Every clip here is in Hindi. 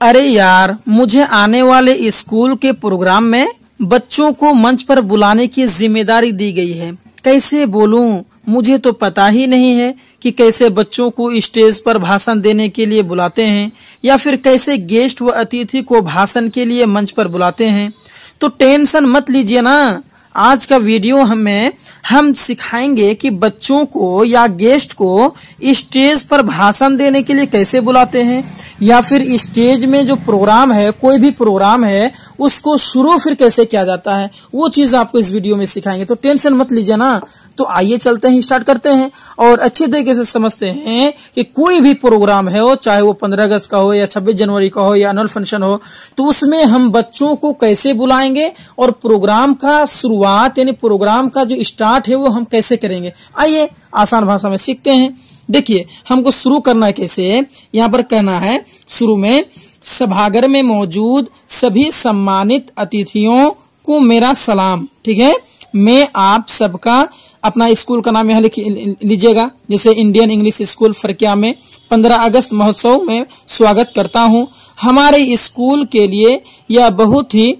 अरे यार, मुझे आने वाले स्कूल के प्रोग्राम में बच्चों को मंच पर बुलाने की ज़िम्मेदारी दी गई है। कैसे बोलूँ? मुझे तो पता ही नहीं है कि कैसे बच्चों को स्टेज पर भाषण देने के लिए बुलाते हैं, या फिर कैसे गेस्ट व अतिथि को भाषण के लिए मंच पर बुलाते हैं। तो टेंशन मत लीजिए ना। आज का वीडियो हमें, हम सिखाएँगे कि बच्चों को या गेस्ट को स्टेज पर भाषण देने के लिए कैसे बुलाते हैं। या फिर स्टेज में जो प्रोग्राम है, कोई भी प्रोग्राम है, उसको शुरू फिर कैसे किया जाता है, वो चीज़ आपको इस वीडियो में सिखाएँगे। तो टेंशन मत लीजिए ना। तो आइए चलते हैं, स्टार्ट करते हैं और अच्छे तरीके से समझते हैं कि कोई भी प्रोग्राम है हो चाहे वो पंद्रह अगस्त का हो या छब्बीस जनवरी का हो या एनुअल फ़ंक्शन हो तो उसमें हम बच्चों को कैसे बुलाएँगे और प्रोग्राम का शुरुआत, यानी प्रोग्राम का जो स्टार्ट है वो हम कैसे करेंगे। आइए, आसान भाषा में सीखते हैं। देखिए, हमको शुरू करना कैसे? यहाँ पर कहना है, शुरू में सभागर में मौजूद सभी सम्मानित अतिथियों को मेरा सलाम, ठीक है? मैं आप सबका अपना स्कूल का नाम यहाँ लिख लीजिएगा। जैसे इंडियन इंग्लिश स्कूल फरकिया में 15 अगस्त महोत्सव में स्वागत करता हूँ। हमारे स्कूल के लिए यह बहुत ही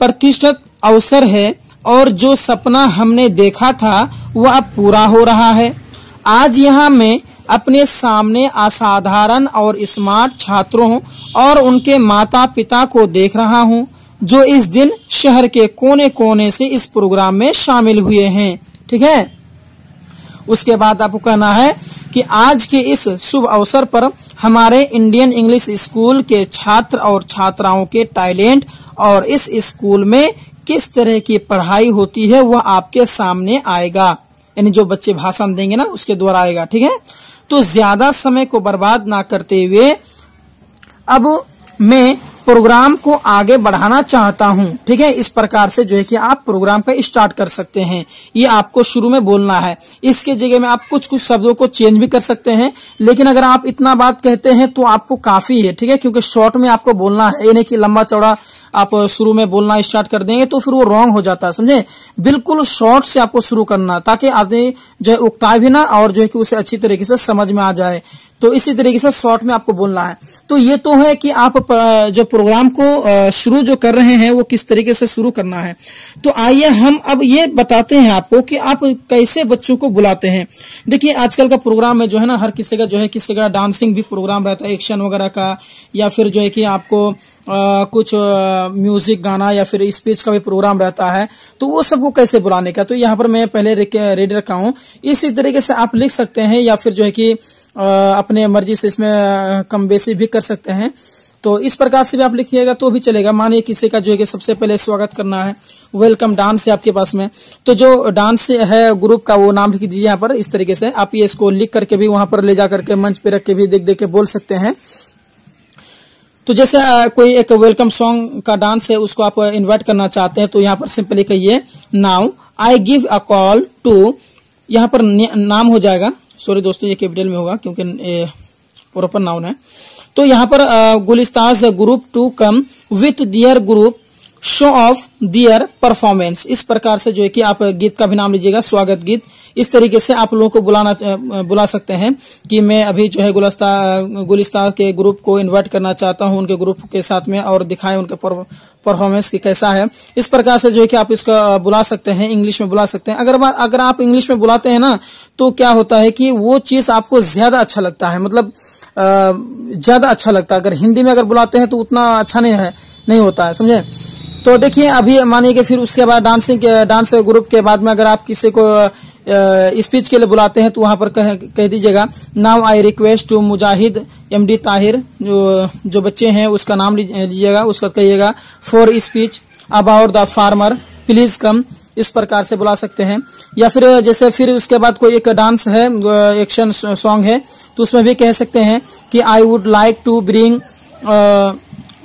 प्रतिष्ठित अवसर है और जो सपना हमने देखा था, वह पूरा हो रहा है। आज यहाँ मैं अपने सामने असाधारण और स्मार्ट छात्रों और उनके माता पिता को देख रहा हूँ, जो इस दिन शहर के कोने कोने से इस प्रोग्राम में शामिल हुए हैं। ठीक है? उसके बाद आपको कहना है कि आज के इस शुभ अवसर पर हमारे इंडियन इंग्लिश स्कूल के छात्र और छात्राओं के टैलेंट और इस स्कूल में किस तरह की पढ़ाई होती है, वह आपके सामने आएगा। यानी जो बच्चे भाषण देंगे ना, उसके द्वारा आएगा, ठीक है? तो ज़्यादा समय को बर्बाद ना करते हुए, अब मैं प्रोग्राम को आगे बढ़ाना चाहता हूँ, ठीक है? इस प्रकार से जो है कि आप प्रोग्राम का स्टार्ट कर सकते हैं। ये आपको शुरू में बोलना है। इसके जगह में आप कुछ कुछ शब्दों को चेंज भी कर सकते हैं, लेकिन अगर आप इतना बात कहते हैं तो आपको काफ़ी है, ठीक है? क्योंकि शॉर्ट में आपको बोलना है नहीं कि लंबा चौड़ा आप शुरू में बोलना स्टार्ट कर देंगे तो फिर वो रॉन्ग हो जाता है, समझे? बिल्कुल शॉर्ट से आपको शुरू करना, ताकि आदमी जो है उगता भी ना और जो है कि उसे अच्छी तरीके से समझ में आ जाए। तो इसी तरीके से शॉर्ट में आपको बोलना है। तो ये तो है कि आप जो प्रोग्राम को शुरू जो कर रहे हैं वो किस तरीके से शुरू करना है। तो आइए हम अब ये बताते हैं आपको कि आप कैसे बच्चों को बुलाते हैं। देखिए आजकल का प्रोग्राम में जो है ना हर किसी का जो है किसी का डांसिंग भी प्रोग्राम रहता है एक्शन वगैरह का या फिर जो है कि आपको आ, कुछ म्यूज़िक गाना या फिर स्पीच का भी प्रोग्राम रहता है। तो वो सबको कैसे बुलाने का? तो यहाँ पर मैं पहले रेडी रखा हूँ। इसी तरीके से आप लिख सकते हैं या फिर जो है कि अपने मर्ज़ी से इसमें कम बेसी भी कर सकते हैं। तो इस प्रकार से भी आप लिखिएगा तो भी चलेगा। मानिए किसी का जो है कि सबसे पहले स्वागत करना है। वेलकम डांस है आपके पास में। तो जो डांस है ग्रुप का, वो नाम लिख दीजिए यहाँ पर इस तरीके से। आप ये इसको लिख करके भी वहाँ पर ले जा करके मंच पे रख के भी देख देख के बोल सकते हैं। तो जैसे कोई एक वेलकम सॉन्ग का डांस है, उसको आप इन्वाइट करना चाहते हैं तो यहाँ पर सिंपली कहिए now I give a call to यहाँ पर नाम हो जाएगा। सॉरी दोस्तों, ये कैपिटल में होगा क्योंकि प्रॉपर नाउन है। तो यहाँ पर गुलिस्ताज group to come with their group show of their performance इस प्रकार से जो है कि आप गीत का भी नाम लीजिएगा, स्वागत गीत। इस तरीके से आप लोगों को बुलाना बुला सकते हैं कि मैं अभी जो है गुलस्ता, गुलिस्ता के ग्रुप को इनवाइट करना चाहता हूँ, उनके ग्रुप के साथ में और दिखाएँ उनके परफॉर्मेंस की कैसा है। इस प्रकार से जो है कि आप इसका बुला सकते हैं इंग्लिश में बुला सकते हैं। अगर अगर आप इंग्लिश में बुलाते हैं ना तो क्या होता है कि वो चीज़ आपको ज़्यादा अच्छा लगता है। मतलब ज़्यादा अच्छा लगता है। अगर हिंदी में अगर बुलाते हैं तो उतना अच्छा नहीं है, नहीं होता है, समझे? तो देखिए अभी मानिए कि फिर उसके बाद डांसिंग डांस ग्रुप के बाद में अगर आप किसी को स्पीच के लिए बुलाते हैं तो वहाँ पर कह, कह दीजिएगा now I request to Mujahid M D Tahir जो जो बच्चे हैं उसका नाम लीजिएगा उसका कहिएगा for speech about the farmer please come इस प्रकार से बुला सकते हैं। या फिर जैसे फिर उसके बाद कोई एक डांस है एक्शन सॉन्ग है तो उसमें भी कह सकते हैं कि I would like to bring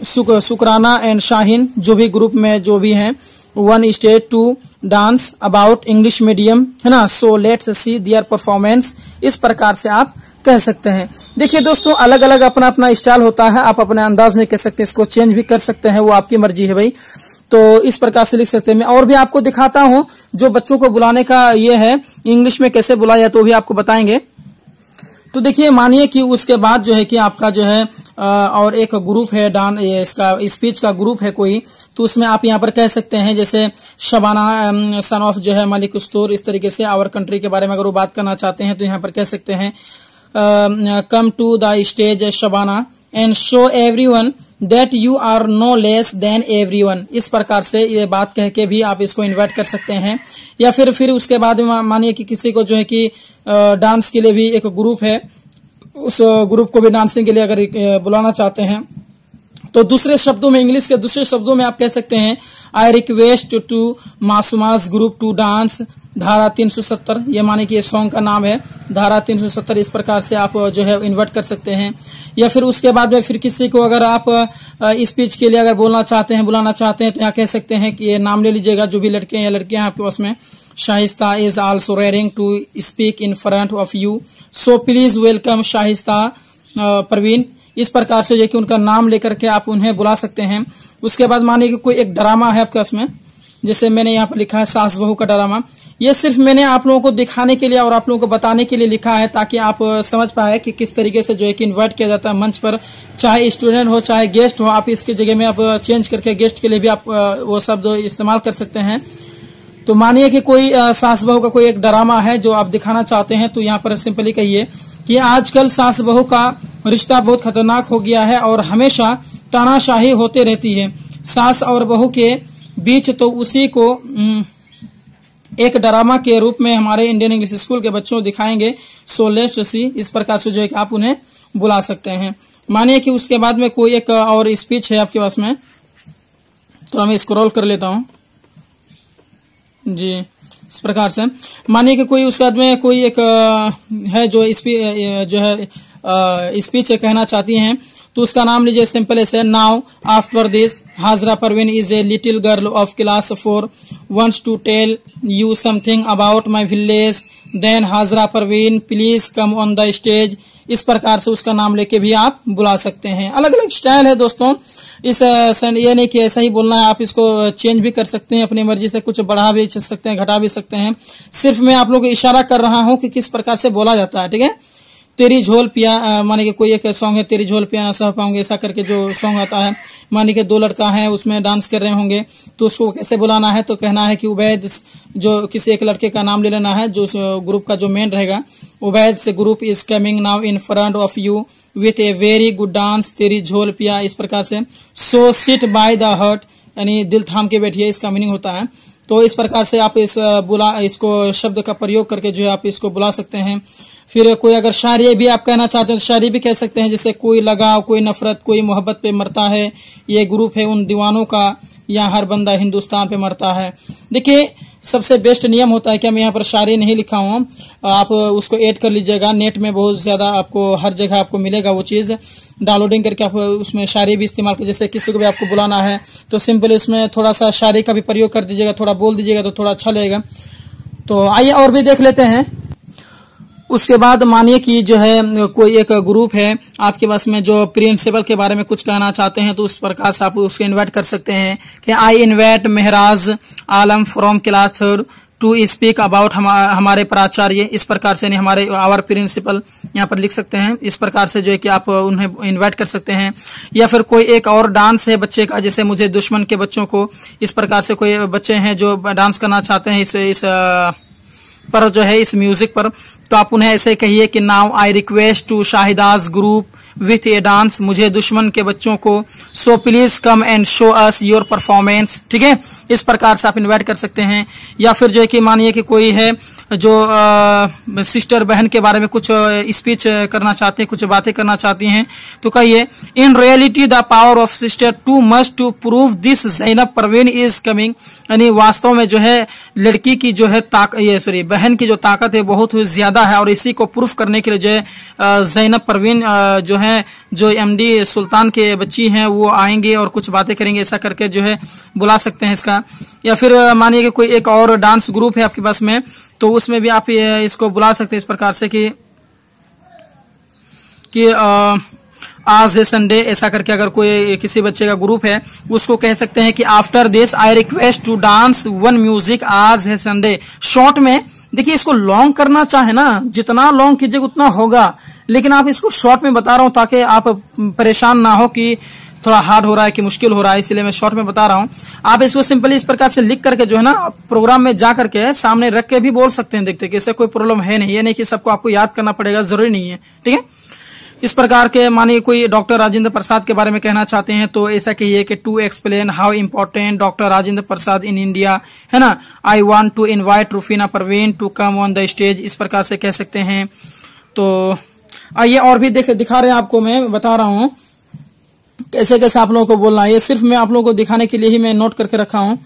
Sukrana and Shaheen जो भी ग्रुप में जो भी हैं one state to dance about English medium है ना? So let's see their performance इस प्रकार से आप कह सकते हैं। देखिए दोस्तों अलग अलग अपना अपना स्टाइल होता है। आप अपने अंदाज में कह सकते हैं, इसको चेंज भी कर सकते हैं। वो आपकी मर्ज़ी है भाई। तो इस प्रकार से लिख सकते हैं मैं। और भी आपको दिखाता हूँ, जो बच्चों को बुलाने का ये है इंग्लिश में कैसे बुलाया तो भी आपको बताएँगे। तो देखिए, मानिए कि उसके बाद जो है कि आपका जो है और एक ग्रुप है डान इसका स्पीच का ग्रुप है कोई तो उसमें आप यहाँ पर कह सकते हैं, जैसे शबाना सन ऑफ़ जो है मलिक उस्तूर इस तरीके से आवर कंट्री के बारे में अगर वो बात करना चाहते हैं तो यहाँ पर कह सकते हैं come to the stage Shabana and show every one that you are no less than every one इस प्रकार से ये बात कह के भी आप इसको इन्वाइट कर सकते हैं। या फिर फिर उसके बाद मानिए कि किसी को जो है कि डांस के लिए भी एक ग्रुप है। उस ग्रुप को भी डांसिंग के लिए अगर बुलाना चाहते हैं। तो दूसरे शब्दों में इंग्लिश के दूसरे शब्दों में आप कह सकते हैं आई रिक्वेस्ट टू मासूमास ग्रुप टू डांस धारा 370 ये माने कि ये सॉन्ग का नाम है। धारा 370 इस प्रकार से आप, जो है इन्वर्ट कर सकते हैं। या फिर उसके बाद में फिर किसी को अगर आप स्पीच के लिए अगर बोलना चाहते हैं, बुलाना चाहते हैं तो यहाँ कह सकते हैं कि ये नाम ले लीजिएगा, जो भी लड़के या लड़कियाँ आपके पास में। Shahista is also raring to speak in front of you so please welcome Shahista Parveen. इस प्रकार से जो कि उनका नाम लेकर के आप उन्हें बुला सकते हैं। उसके बाद मानिए कि कोई एक ड्रामा है आपके पास में। जैसे मैंने यहाँ पर लिखा है, सास बहू का ड्रामा। ये सिर्फ़ मैंने आप लोगों को दिखाने के लिए और आप लोगों को बताने के लिए लिखा है ताकि आप समझ पाए कि किस तरीके से जो है कि इन्वाइट किया जाता है मंच पर। चाहे स्टूडेंट हो, चाहे गेस्ट हो, आप इसकी जगह में आप चेंज करके गेस्ट के लिए भी आप वो शब्द इस्तेमाल कर सकते हैं। तो मानिए कि कोई सास बहू का कोई एक ड्रामा है जो आप दिखाना चाहते हैं तो यहाँ पर सिंपली कहिए कि आजकल सास बहू का रिश्ता बहुत खतरनाक हो गया है और हमेशा तानाशाही होते रहती है। सास और बहू के बीच तो उसी को एक ड्रामा के रूप में हमारे इंडियन इंग्लिश स्कूल के बच्चों दिखाएँगे। सो लेस्ट सी इस प्रकार से जो है आप उन्हें बुला सकते हैं। मानिए कि उसके बाद में कोई एक और स्पीच है आपके पास में। तो हम स्क्रॉल कर लेता हूँ। जी, इस प्रकार से। मानिए कि कोई उसके बाद में कोई एक है जो स्पीच जो है स्पीच कहना चाहती हैं। तो उसका नाम लीजिए सिंपल ऐसे now after this Hajra Parveen is a little girl of class four wants to tell you something about my village then Hajra Parveen please come on the stage इस प्रकार से उसका नाम लेके भी आप बुला सकते हैं। अलग अलग स्टाइल है दोस्तों। इस ये नहीं कि ऐसा ही बोलना है, आप इसको चेंज भी कर सकते हैं, अपनी मर्ज़ी से कुछ बढ़ा भी सकते हैं, घटा भी सकते हैं। सिर्फ़ मैं आप लोगों को इशारा कर रहा हूँ कि किस प्रकार से बोला जाता है, ठीक है? तेरी झोल पिया माने कि कोई एक सॉन्ग है, तेरी झोल पिया ना सह पाऊँगे, ऐसा करके जो सॉन्ग आता है, माने कि दो लड़का है, उसमें डांस कर रहे होंगे तो उसको कैसे बुलाना है? तो कहना है कि उबैद जो किसी एक लड़के का नाम ले लेना है, जो ग्रुप का जो मेन रहेगा, उबैद से group is coming now in front of you with a very good dance तेरी झोल पिया, इस प्रकार से। So sit by the heart यानी दिल थाम के बैठिए, इसका मीनिंग होता है। तो इस प्रकार से आप इस बुला, इसको शब्द का प्रयोग करके जो है आप इसको बुला सकते हैं। फिर कोई अगर शायरी भी आप कहना चाहते हैं तो शायरी भी कह सकते हैं, जैसे कोई लगाव, कोई नफरत, कोई मोहब्बत पे मरता है, ये ग्रुप है उन दीवानों का, या हर बंदा हिंदुस्तान पे मरता है। देखिए सबसे बेस्ट नियम होता है कि मैं यहाँ पर शायरी नहीं लिखा हूँ आप उसको ऐड कर लीजिएगा। नेट में बहुत ज़्यादा आपको हर जगह आपको मिलेगा वो चीज़। डाउनलोडिंग करके आप उसमें शायरी भी इस्तेमाल कर जैसे किसी को भी आपको बुलाना है तो सिंपली उसमें थोड़ा सा शायरी का भी प्रयोग कर दीजिएगा, थोड़ा बोल दीजिएगा तो थोड़ा अच्छा लगेगा। तो आइए और भी देख लेते हैं। उसके बाद मानिए कि जो है, कोई एक ग्रुप है, आपके पास में जो प्रिंसिपल के बारे में कुछ कहना चाहते हैं तो उस प्रकार से आप उसको इन्वाइट कर सकते हैं कि I invite Mehraj Alam from class third to speak about हमारे प्राचार्य। इस प्रकार से नहीं हमारे आवर प्रिंसिपल यहाँ पर लिख सकते हैं। इस प्रकार से जो है कि आप उन्हें इनवाइट कर सकते हैं। या फिर कोई एक और डांस है बच्चे का, जैसे मुझे दुश्मन के बच्चों को, इस प्रकार से कोई बच्चे हैं जो डांस करना चाहते हैं, इस इस पर जो है इस म्यूज़िक पर तो आप उन्हें ऐसे कहिए कि now I request to शाहिदास group with a dance मुझे दुश्मन के बच्चों को so please come and show us your performance ठीक है? इस प्रकार से आप इन्वाइट कर सकते हैं। या फिर जो है कि मानिए कि कोई है जो आ, सिस्टर बहन के बारे में कुछ स्पीच करना चाहते हैं कुछ बातें करना चाहती हैं तो कहिए in reality the power of sister to must to prove this Zainab Parveen is coming यानी वास्तव में जो है लड़की की जो है ताक ये सॉरी बहन की जो ताकत है बहुत ज़्यादा है और इसी को प्रूफ करने के लिए जो है जैनब परवीन जो है जो एमडी सुल्तान के बच्ची हैं वो आएँगे और कुछ बातें करेंगे ऐसा करके जो है बुला सकते हैं इसका। या फिर मानिए कि कोई एक और डांस ग्रुप है आपके पास में तो उसमें भी आप इसको बुला सकते हैं इस प्रकार से कि कि आ, आज है संडे ऐसा करके अगर कोई किसी बच्चे का ग्रुप है उसको कह सकते हैं कि after this I request to dance one music आज है संडे। शॉर्ट में देखिए इसको लॉन्ग करना चाहे ना जितना लॉन्ग कीजिएगा उतना होगा। लेकिन आप इसको शॉर्ट में बता रहा हूँ ताकि आप परेशान ना हो कि थोड़ा हार्ड हो रहा है कि मुश्किल हो रहा है, इसलिए मैं शॉर्ट में बता रहा हूँ। आप इसको सिंपली इस प्रकार से लिख करके जो है ना प्रोग्राम में जा करके सामने रख के भी बोल सकते हैं। देखते कि इससे कोई प्रॉब्लम है नहीं, ये नहीं कि सबको आपको याद करना पड़ेगा, ज़रूरी नहीं है, ठीक है? इस प्रकार के मानिए कोई डॉक्टर राजेंद्र प्रसाद के बारे में कहना चाहते हैं तो ऐसा कहिए कि to explain how important doctor Rajendra Prasad in India है ना? I want to invite Rufina Parveen to come on the stage इस प्रकार से कह सकते हैं। तो आइए और भी देख दिखा रहे हैं आपको मैं, बता रहा हूँ। कैसे कैसे आप लोगों को बोलना है? ये सिर्फ़ मैं आप लोगों को दिखाने के लिए ही मैं नोट करके रखा हूँ,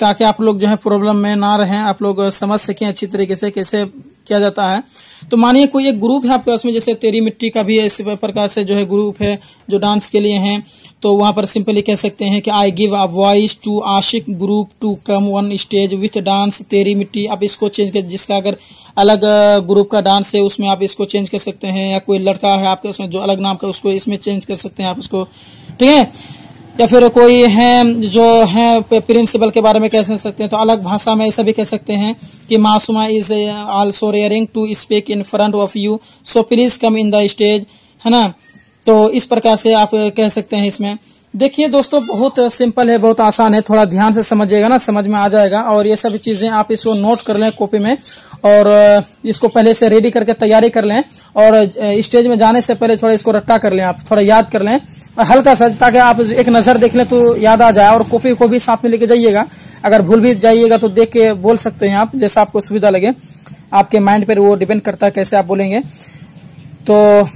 ताकि आप लोग जो है प्रॉब्लम में ना रहें, आप लोग समझ सकें अच्छी तरीके से कैसे किया जाता है। तो मानिए कोई एक ग्रुप है आपके पास में, जैसे तेरी मिट्टी का भी है, इस प्रकार से जो है ग्रुप है, जो डांस के लिए है तो वहाँ पर सिंपली कह सकते हैं कि I give a voice to Ashiq group to come one stage with dance तेरी मिट्टी, आप इसको चेंज कर, जिसका अगर अलग ग्रुप का डांस है, उसमें आप इसको चेंज कर सकते हैं, या कोई लड़का है आपके उसमें जो अलग नाम का, उसको इसमें चेंज कर सकते हैं आप उसको। ठीक है? या फिर कोई है जो है प्रिंसिपल के बारे में कह सकते हैं तो अलग भाषा में ऐसा भी कह सकते हैं कि Masooma is also raring to speak in front of you so please come in the stage है ना? तो इस प्रकार से आप कह सकते हैं इसमें। देखिए दोस्तों, बहुत सिंपल है, बहुत आसान है, थोड़ा ध्यान से समझिएगा ना, समझ में आ जाएगा, और ये सभी चीज़ें आप इसको नोट कर लें कॉपी में, और इसको पहले से रेडी करके तैयारी कर लें, और स्टेज में जाने से पहले थोड़ा इसको रट्टा कर लें आप, थोड़ा याद कर लें हल्का सा, ताकि आप एक नज़र देख लें तो याद आ जाए और कॉपी को भी साथ में लेके जाइएगा। अगर भूल भी जाइएगा तो देख के बोल सकते हैं आप, जैसा आपको सुविधा लगे। आपके माइंड पर वो डिपेंड करता है कैसे आप बोलेंगे। तो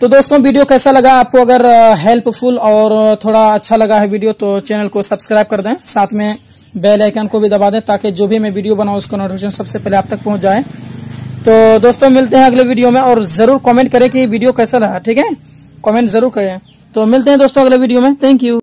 तो दोस्तों, वीडियो कैसा लगा? आपको अगर हेल्पफुल और थोड़ा अच्छा लगा है वीडियो तो चैनल को सब्सक्राइब कर दें। साथ में बेल आइकन को भी दबा दें, ताकि जो भी मैं वीडियो बनाऊँ, उसका नोटिफिकेशन सबसे पहले आप तक पहुँच जाए। तो दोस्तों, मिलते हैं अगले वीडियो में, और ज़रूर कमेंट करें कि वीडियो कैसा रहा ठीक है? कमेंट ज़रूर करें। तो मिलते हैं दोस्तों अगले वीडियो में। Thank you